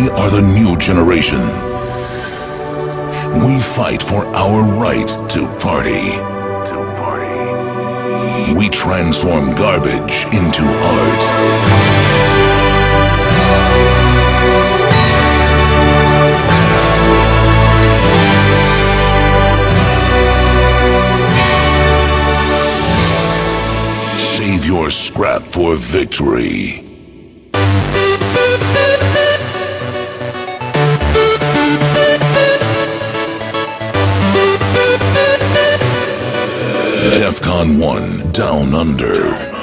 the new generation. We fight for our right to party. We transform garbage into art. Save your scrap for victory. Defqon 1 Down Under.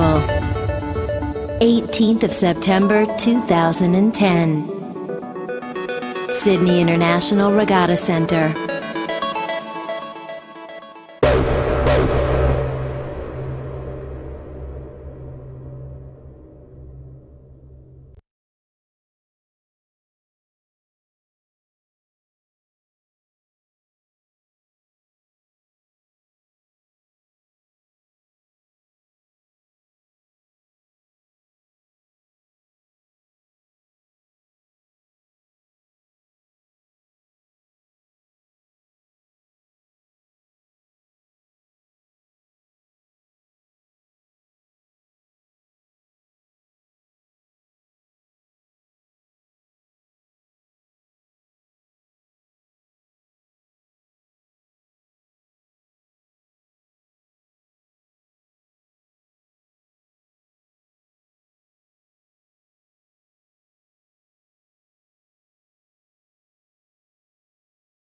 Festival. 18th of September 2010. Sydney International Regatta Center.